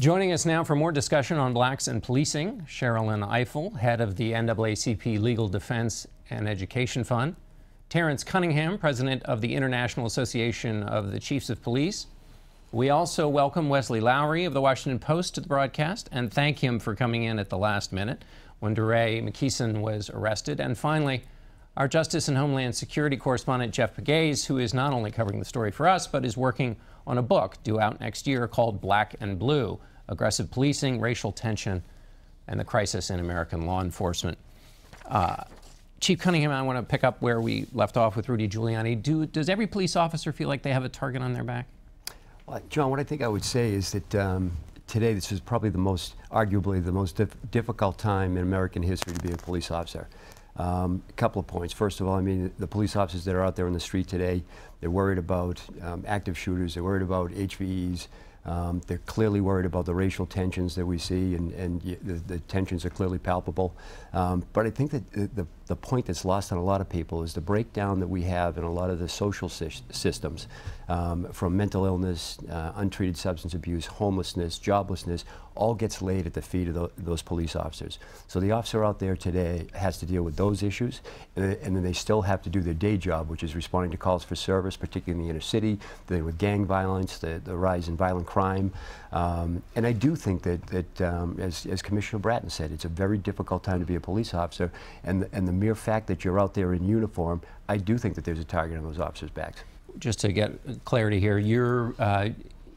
Joining us now for more discussion on blacks and policing, Sherrilyn Ifill, head of the NAACP Legal Defense and Education Fund, Terrence Cunningham, president of the International Association of the Chiefs of Police. We also welcome Wesley Lowery of the Washington Post to the broadcast and thank him for coming in at the last minute when DeRay McKesson was arrested. And finally, our Justice and Homeland Security correspondent Jeff Pegues, who is not only covering the story for us, but is working on a book due out next year called Black and Blue Aggressive Policing, Racial Tension, and the Crisis in American Law Enforcement. Uh, Chief Cunningham, I want to pick up where we left off with Rudy Giuliani. Do, does every police officer feel like they have a target on their back? Well, John, what I think I would say is that um, today this is probably the most, arguably, the most dif difficult time in American history to be a police officer. Um, a couple of points. First of all, I mean, the police officers that are out there on the street today, they're worried about um, active shooters, they're worried about HVEs, um, they're clearly worried about the racial tensions that we see, and, and the, the, tensions are clearly palpable. Um, but I think that the, the, point that's lost on a lot of people is the breakdown that we have in a lot of the social sy systems, um, from mental illness, uh, untreated substance abuse, homelessness, joblessness, all gets laid at the feet of the, those police officers. So the officer out there today has to deal with those issues, and, and, then they still have to do their day job, which is responding to calls for service, particularly in the inner city, with gang violence, the, the rise in violent crime. Um, and I do think that, that um, as, as, Commissioner Bratton said, it's a very difficult time to be a police officer, and the, and the mere fact that you're out there in uniform, I do think that there's a target on those officers' backs. Just to get clarity here, you're uh,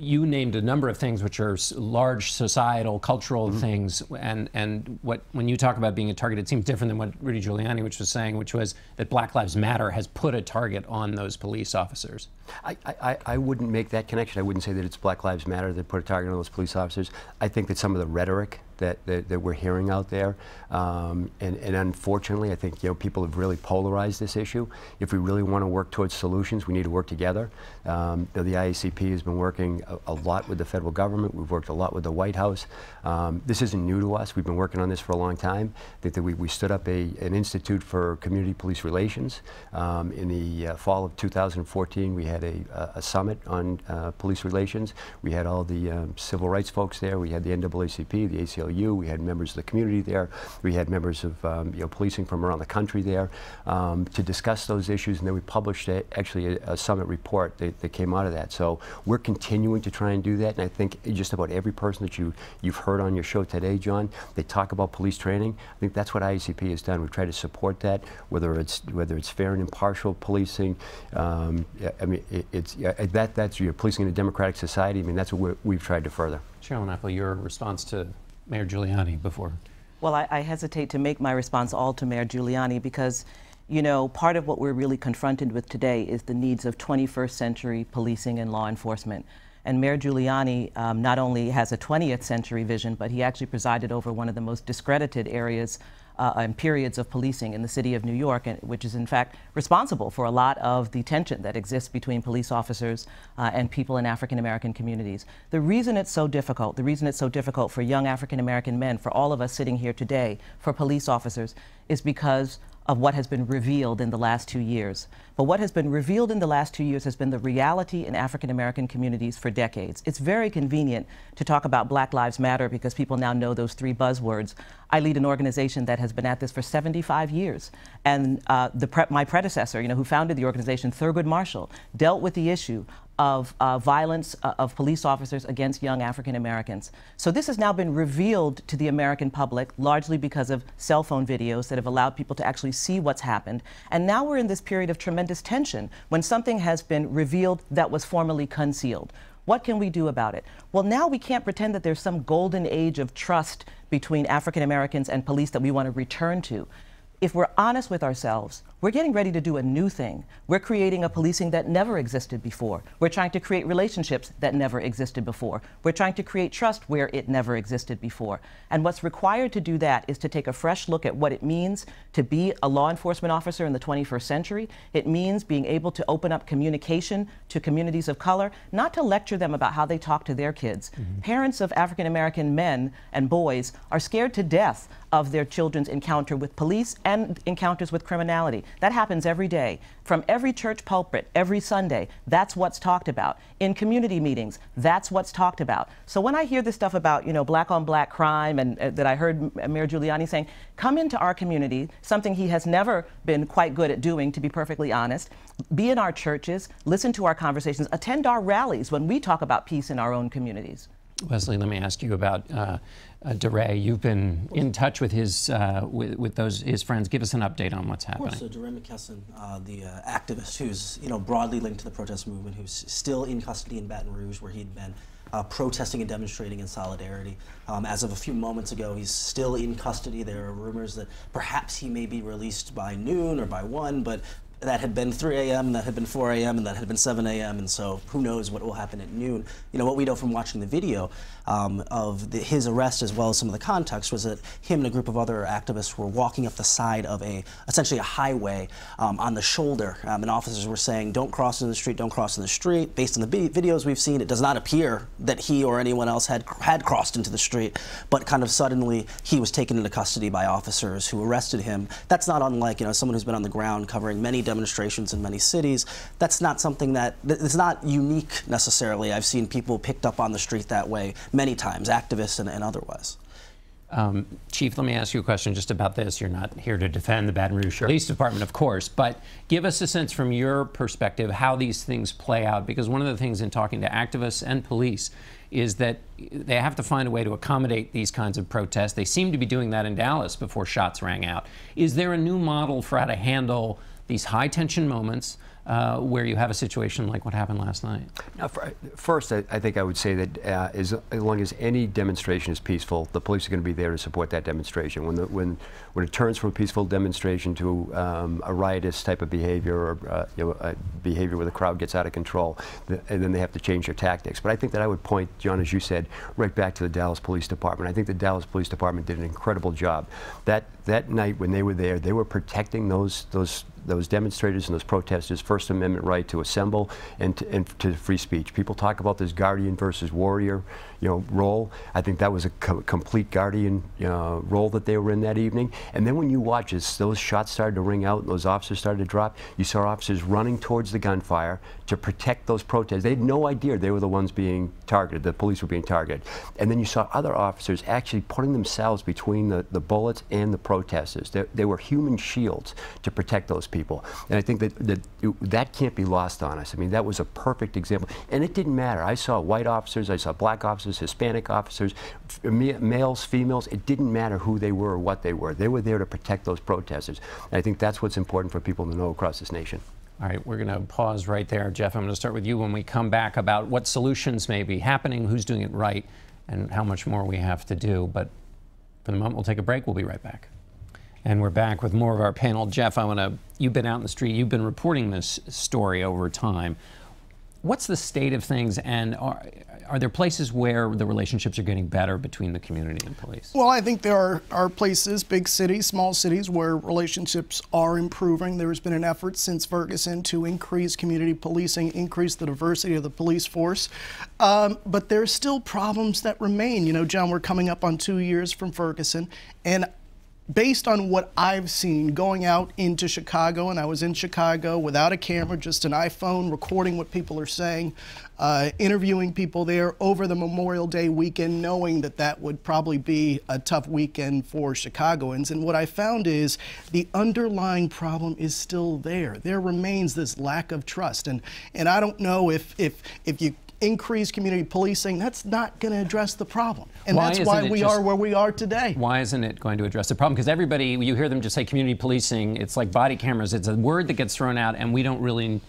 you named a number of things which are large societal, cultural mm -hmm. things, and and what when you talk about being a target, it seems different than what Rudy Giuliani, which was saying, which was that Black Lives Matter has put a target on those police officers. I, I, I wouldn't make that connection. I wouldn't say that it's Black Lives Matter that put a target on those police officers. I think that some of the rhetoric that, that, that we're hearing out there. Um, and, and, unfortunately, I think you know people have really polarized this issue. If we really want to work towards solutions, we need to work together. Um, the IACP has been working a, a, lot with the federal government. We've worked a lot with the White House. Um, this isn't new to us. We've been working on this for a long time. That, that we, we stood up a, an Institute for Community Police Relations. Um, in the uh, fall of 2014, we had a, a summit on uh, police relations. We had all the um, civil rights folks there. We had the NAACP, the ACLU, we had members of the community there. We had members of um, you know, policing from around the country there um, to discuss those issues. And then we published a, actually a, a, summit report that, that, came out of that. So we're continuing to try and do that. And I think just about every person that you, you've heard on your show today, John, they talk about police training. I think that's what IACP has done. We've tried to support that, whether it's whether it's fair and impartial policing. Um, I mean, it, it's that that's your policing in a democratic society. I mean, that's what we have tried to further. Sherrilyn Ifill, your response to Mayor Giuliani before? Well, I, I, hesitate to make my response all to Mayor Giuliani because, you know, part of what we're really confronted with today is the needs of 21st century policing and law enforcement. And Mayor Giuliani um, not only has a 20th century vision, but he actually presided over one of the most discredited areas uh, and periods of policing in the city of New York, which is in fact responsible for a lot of the tension that exists between police officers uh, and people in African American communities. The reason it's so difficult, the reason it's so difficult for young African American men, for all of us sitting here today, for police officers, is because of what has been revealed in the last two years. But what has been revealed in the last two years has been the reality in African American communities for decades. It's very convenient to talk about Black Lives Matter because people now know those three buzzwords. I lead an organization that has been at this for 75 years. And uh, pre my predecessor, you know, who founded the organization, Thurgood Marshall, dealt with the issue of uh, violence uh, of police officers against young African Americans. So this has now been revealed to the American public, largely because of cell phone videos that have allowed people to actually see what's happened. And now we're in this period of tremendous tension when something has been revealed that was formerly concealed. What can we do about it? Well, now we can't pretend that there's some golden age of trust between African Americans and police that we want to return to if we're honest with ourselves, we're getting ready to do a new thing. We're creating a policing that never existed before. We're trying to create relationships that never existed before. We're trying to create trust where it never existed before. And what's required to do that is to take a fresh look at what it means to be a law enforcement officer in the 21st century. It means being able to open up communication to communities of color, not to lecture them about how they talk to their kids. Mm -hmm. Parents of African American men and boys are scared to death of their children's encounter with police and encounters with criminality. That happens every day. From every church pulpit, every Sunday, that's what's talked about. In community meetings, that's what's talked about. So when I hear this stuff about, you know, black on black crime and uh, that I heard Mayor Giuliani saying, come into our community, something he has never been quite good at doing, to be perfectly honest, be in our churches, listen to our conversations, attend our rallies when we talk about peace in our own communities. Wesley, let me ask you about uh, uh, DeRay. You've been in touch with his uh, with, with, those his friends. Give us an update on what's happening. Of course, so DeRay McKesson, uh, the uh, activist who's you know broadly linked to the protest movement, who's still in custody in Baton Rouge, where he'd been. Uh, protesting and demonstrating in solidarity. Um, as of a few moments ago, he's still in custody. There are rumors that perhaps he may be released by noon or by 1, but that had been 3 a.m., that had been 4 a.m., and that had been 7 a.m., and so who knows what will happen at noon. You know, what we know from watching the video um, of the, his arrest as well as some of the context was that him and a group of other activists were walking up the side of a, essentially a highway um, on the shoulder, um, and officers were saying, don't cross in the street, don't cross in the street. Based on the videos we've seen, it does not appear that he or anyone else had, had crossed into the street, but kind of suddenly he was taken into custody by officers who arrested him. That's not unlike, you know, someone who's been on the ground covering many demonstrations in many cities. That's not something that, it's not unique necessarily. I've seen people picked up on the street that way many times, activists and, and otherwise. Um, Chief, let me ask you a question just about this. You're not here to defend the Baton Rouge sure. Police Department, of course, but give us a sense from your perspective how these things play out. Because one of the things in talking to activists and police is that they have to find a way to accommodate these kinds of protests. They seem to be doing that in Dallas before shots rang out. Is there a new model for how to handle these high tension moments uh, where you have a situation like what happened last night? Now, for, first, I, I, think I would say that uh, as, as, long as any demonstration is peaceful, the police are going to be there to support that demonstration. When, the, when, when it turns from a peaceful demonstration to um, a riotous type of behavior or uh, you know, behavior where the crowd gets out of control, the, and then they have to change their tactics. But I think that I would point, John, as you said, right back to the Dallas Police Department. I think the Dallas Police Department did an incredible job. That, that night when they were there, they were protecting those, those those demonstrators and those protesters' First Amendment right to assemble and to, and to free speech. People talk about this guardian versus warrior, you know, role. I think that was a co complete guardian uh, role that they were in that evening. And then when you watch as those shots started to ring out and those officers started to drop, you saw officers running towards the gunfire to protect those protesters. They had no idea they were the ones being targeted. The police were being targeted. And then you saw other officers actually putting themselves between the, the bullets and the protesters. They, they were human shields to protect those people. And I think that, that that can't be lost on us. I mean, that was a perfect example. And it didn't matter. I saw white officers, I saw black officers, Hispanic officers, males, females. It didn't matter who they were or what they were. They were there to protect those protesters. And I think that's what's important for people to know across this nation. All right, we're going to pause right there. Jeff, I'm going to start with you when we come back about what solutions may be happening, who's doing it right, and how much more we have to do. But for the moment, we'll take a break. We'll be right back. And we're back with more of our panel. Jeff, I want to, you've been out in the street, you've been reporting this story over time. What's the state of things, and are, are there places where the relationships are getting better between the community and police? Well, I think there are, are places, big cities, small cities, where relationships are improving. There's been an effort since Ferguson to increase community policing, increase the diversity of the police force. Um, but are still problems that remain. You know, John, we're coming up on two years from Ferguson, and based on what I've seen going out into Chicago, and I was in Chicago without a camera, just an iPhone, recording what people are saying, uh, interviewing people there over the Memorial Day weekend, knowing that that would probably be a tough weekend for Chicagoans. And what I found is the underlying problem is still there. There remains this lack of trust, and and I don't know if if if you increase community policing, that's not going to address the problem. And why that's why we just, are where we are today. Why isn't it going to address the problem? Because everybody, you hear them just say community policing, it's like body cameras. It's a word that gets thrown out, and we don't really.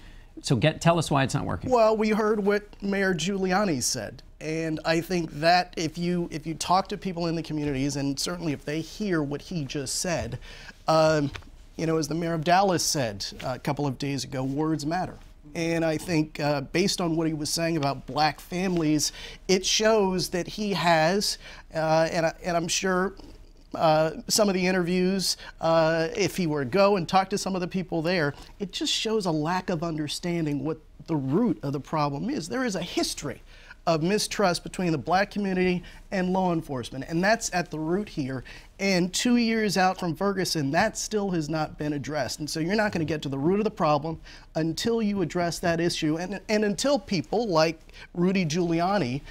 So get, tell us why it's not working. Well, we heard what Mayor Giuliani said. And I think that if you if you talk to people in the communities, and certainly if they hear what he just said, um, you know, as the mayor of Dallas said a couple of days ago, words matter. And I think, uh, based on what he was saying about black families, it shows that he has, uh, and, I, and I'm sure uh, some of the interviews, uh, if he were to go and talk to some of the people there, it just shows a lack of understanding what the root of the problem is. There is a history of mistrust between the black community and law enforcement. And that's at the root here. And two years out from Ferguson, that still has not been addressed. And so you're not going to get to the root of the problem until you address that issue and, and until people like Rudy Giuliani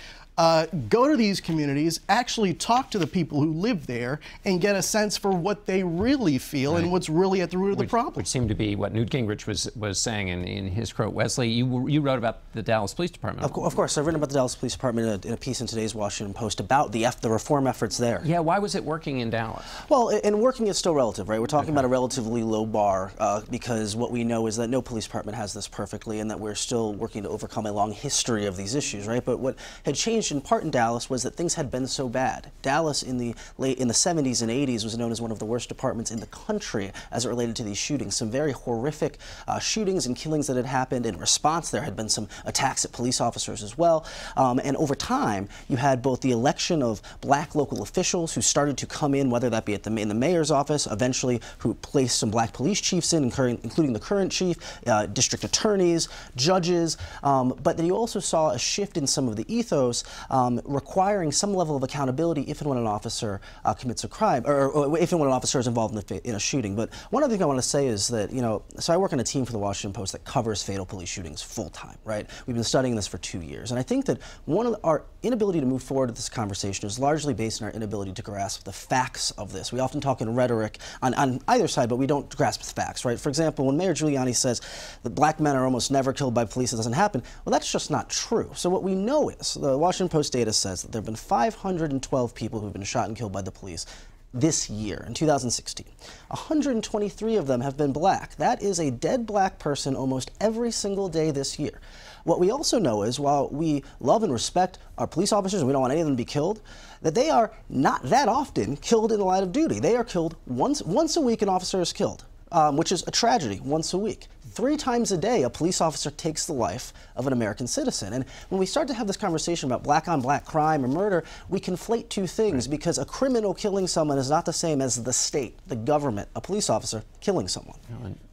uh, go to these communities, actually talk to the people who live there, and get a sense for what they really feel right. and what's really at the root of the problem. Which seemed to be what Newt Gingrich was was saying in, in his quote. Wesley, you you wrote about the Dallas Police Department. Of, co of course, I've written about the Dallas Police Department in a, in a, piece in today's Washington Post about the F, the reform efforts there. Yeah, why was it working in Dallas? Well, and working is still relative, right? We're talking okay. about a relatively low bar uh, because what we know is that no police department has this perfectly, and that we're still working to overcome a long history of these issues, right? But what had changed in part in Dallas was that things had been so bad. Dallas in the late in the 70s and 80s was known as one of the worst departments in the country as it related to these shootings. Some very horrific uh, shootings and killings that had happened. In response, there had been some attacks at police officers as well. Um, and over time, you had both the election of black local officials who started to come in, whether that be at the in the mayor's office, eventually who placed some black police chiefs in, including the current chief, uh, district attorneys, judges. Um, but then you also saw a shift in some of the ethos um, requiring some level of accountability if and when an officer uh, commits a crime, or, or, if and when an officer is involved in, the, in, a shooting. But one other thing I want to say is that, you know, so I work on a team for the Washington Post that covers fatal police shootings full time, right? We've been studying this for two years. And I think that one of our inability to move forward with this conversation is largely based on our inability to grasp the facts of this. We often talk in rhetoric on, on either side, but we don't grasp the facts, right? For example, when Mayor Giuliani says that black men are almost never killed by police, it doesn't happen, well, that's just not true. So what we know is, the Washington Post data says that there have been 512 people who've been shot and killed by the police this year, in 2016. 123 of them have been black. That is a dead black person almost every single day this year. What we also know is while we love and respect our police officers and we don't want any of them to be killed, that they are not that often killed in the line of duty. They are killed once, once a week, an officer is killed, um, which is a tragedy once a week three times a day, a police officer takes the life of an American citizen. And when we start to have this conversation about black on black crime or murder, we conflate two things right. because a criminal killing someone is not the same as the state, the government, a police officer killing someone.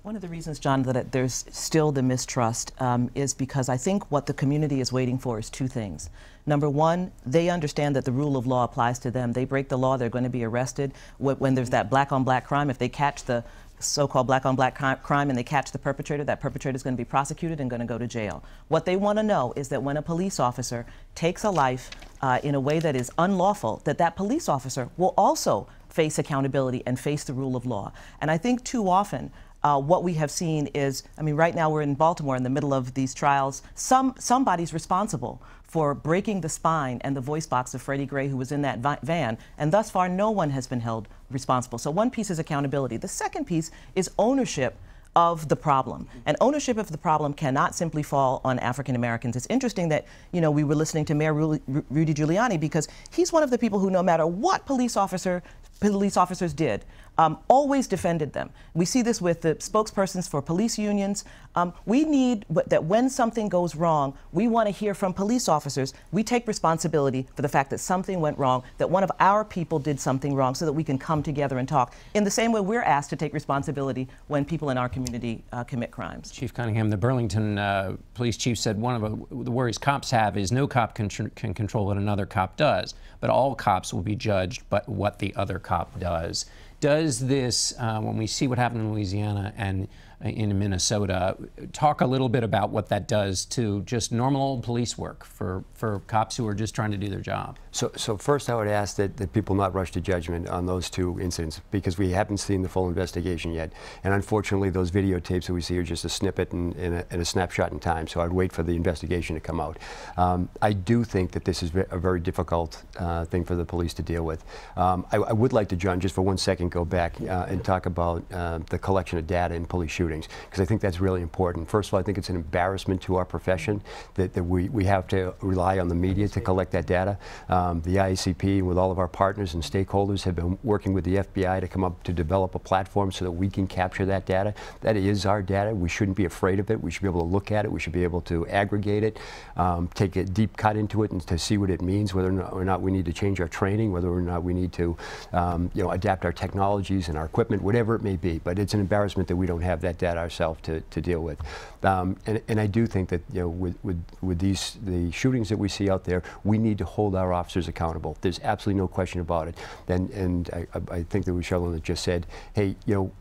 One of the reasons, John, that there's still the mistrust um, is because I think what the community is waiting for is two things. Number one, they understand that the rule of law applies to them. They break the law, they're going to be arrested. When there's that black on black crime, if they catch the so-called black on black crime and they catch the perpetrator, that perpetrator is going to be prosecuted and going to go to jail. What they want to know is that when a police officer takes a life uh, in a way that is unlawful, that that police officer will also face accountability and face the rule of law. And I think too often uh, what we have seen is, I mean, right now we're in Baltimore in the middle of these trials. Some somebody's responsible for breaking the spine and the voice box of Freddie Gray, who was in that van, and thus far no one has been held responsible. So one piece is accountability. The second piece is ownership of the problem. And ownership of the problem cannot simply fall on African Americans. It's interesting that, you know, we were listening to Mayor Rudy Giuliani because he's one of the people who no matter what police officer police officers did, um, always defended them. We see this with the spokespersons for police unions. Um, we need that when something goes wrong, we want to hear from police officers. We take responsibility for the fact that something went wrong, that one of our people did something wrong, so that we can come together and talk. In the same way, we're asked to take responsibility when people in our community uh, commit crimes. Chief Cunningham, the Burlington uh, police chief said one of the worries cops have is no cop can, can control what another cop does, but all cops will be judged by what the other cop does. Does this, uh, when we see what happened in Louisiana and in Minnesota. Talk a little bit about what that does to just normal old police work for, for cops who are just trying to do their job. So, so first I would ask that, that people not rush to judgment on those two incidents because we haven't seen the full investigation yet. And unfortunately, those videotapes that we see are just a snippet and, and, a, and a, snapshot in time. So I'd wait for the investigation to come out. Um, I do think that this is a very difficult uh, thing for the police to deal with. Um, I, I, would like to, John, just for one second, go back uh, and talk about uh, the collection of data in police shootings shootings, because I think that's really important. First of all, I think it's an embarrassment to our profession that, that we, we have to rely on the media to collect that data. Um, the IACP, with all of our partners and stakeholders, have been working with the FBI to come up to develop a platform so that we can capture that data. That is our data. We shouldn't be afraid of it. We should be able to look at it. We should be able to aggregate it, um, take a deep cut into it, and to see what it means, whether or not, or not we need to change our training, whether or not we need to, um, you know, adapt our technologies and our equipment, whatever it may be. But it's an embarrassment that we don't have that data ourselves to, to deal with. Um, and, and I do think that you know with, with, with these the shootings that we see out there, we need to hold our officers accountable. There's absolutely no question about it. And, and I, I- think that was Sheldon that just said, hey, you know,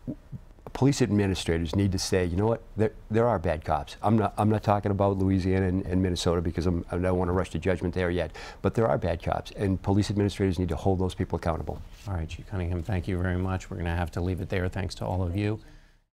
police administrators need to say, you know what, there, there are bad cops. I'm not, I'm not talking about Louisiana and, and Minnesota because I'm, I don't want to rush to judgment there yet, but there are bad cops, and police administrators need to hold those people accountable. All right, Chief Cunningham, thank you very much. We're going to have to leave it there. Thanks to all of you.